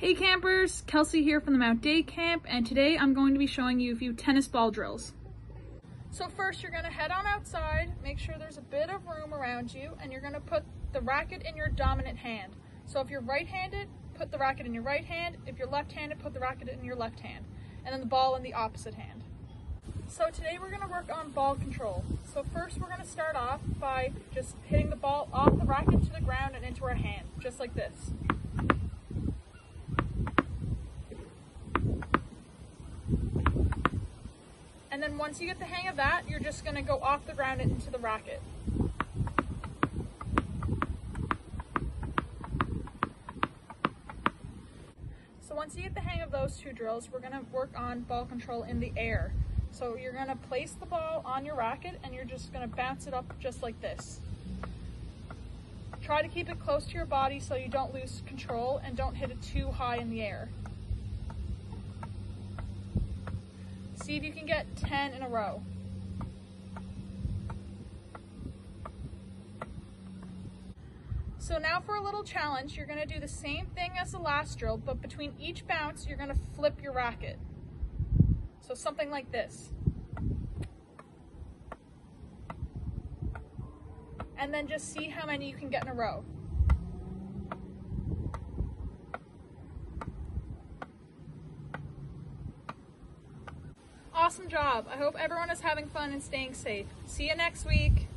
Tigers, Kelsey here from the Mount Day Camp, and today I'm going to be showing you a few tennis ball drills. So first you're gonna head on outside, make sure there's a bit of room around you, and you're gonna put the racket in your dominant hand. So if you're right-handed, put the racket in your right hand. If you're left-handed, put the racket in your left hand. And then the ball in the opposite hand. So today we're gonna work on ball control. So first we're gonna start off by just hitting the ball off the racket to the ground and into our hand, just like this. And then once you get the hang of that, you're just gonna go off the ground and into the racket. So once you get the hang of those two drills, we're gonna work on ball control in the air. So you're gonna place the ball on your racket and you're just gonna bounce it up just like this. Try to keep it close to your body so you don't lose control and don't hit it too high in the air. See if you can get 10 in a row. So now for a little challenge, you're gonna do the same thing as the last drill, but between each bounce, you're gonna flip your racket. So something like this. And then just see how many you can get in a row. Awesome job. I hope everyone is having fun and staying safe. See you next week.